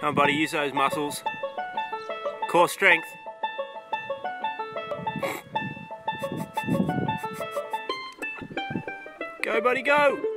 Come on, buddy, use those muscles. Core strength. Go, buddy, go!